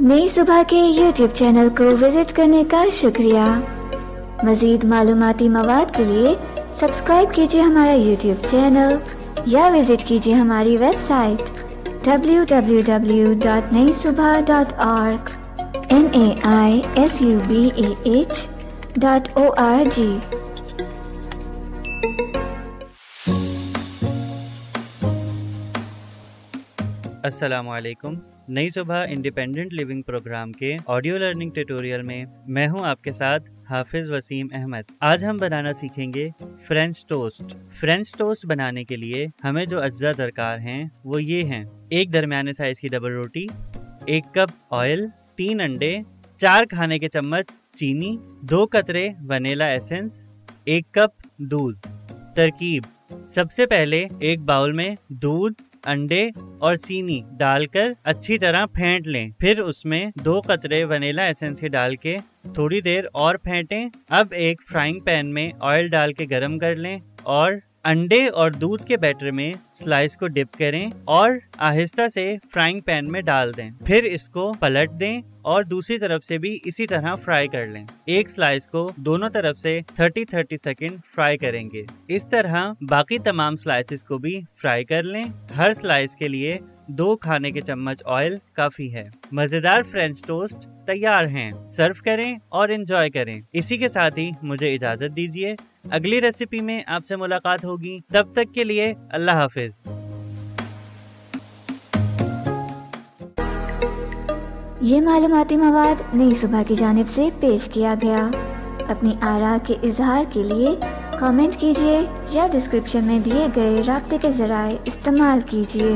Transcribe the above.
नई सुबह के YouTube चैनल को विज़िट करने का शुक्रिया। मजीद मालूमती मवाद के लिए सब्सक्राइब कीजिए हमारा YouTube चैनल या विज़िट कीजिए हमारी website www.naisubha.org n a i s u b a h dot o r g. असलकुम Nai Subha independent living programme के ऑडियो लर्निंग ट्यूटोरियल में मैं हूँ आपके साथ हाफिज वसीम अहमद। आज हम बनाना सीखेंगे फ्रेंच टोस्ट फ्रेंच टोस्ट बनाने के लिए हमें जो अज्जा दरकार हैं, वो ये हैं। एक दरमियाने साइज़ की डबल रोटी, एक कप ऑयल तीन अंडे, चार खाने के चम्मच चीनी, दो कतरे वनीला एसेंस एक कप दूध। तरकीब। सबसे पहले एक बाउल में दूध अंडे और चीनी डालकर अच्छी तरह फेंट लें। फिर उसमें दो कतरे वनीला एसेंस के डाल के थोड़ी देर और फेंटें। अब एक फ्राइंग पैन में ऑयल डाल के गर्म कर लें और अंडे और दूध के बैटर में स्लाइस को डिप करें और आहिस्ता से फ्राइंग पैन में डाल दें। फिर इसको पलट दें और दूसरी तरफ़ से भी इसी तरह फ्राई कर लें। एक स्लाइस को दोनों तरफ़ से 30-30 सेकंड फ्राई करेंगे। इस तरह बाकी तमाम स्लाइसेस को भी फ्राई कर लें। हर स्लाइस के लिए दो खाने के चम्मच ऑयल काफ़ी है। मज़ेदार फ्रेंच टोस्ट तैयार हैं। सर्व करें और एंजॉय करें। इसी के साथ ही मुझे इजाज़त दीजिए। अगली रेसिपी में आपसे मुलाकात होगी। तब तक के लिए अल्लाह हाफिज। ये मालूमती मवाद नई सुबह की जानब से पेश किया गया। अपनी आरा के इजहार के लिए कमेंट कीजिए या डिस्क्रिप्शन में दिए गए रबते के जराये इस्तेमाल कीजिए।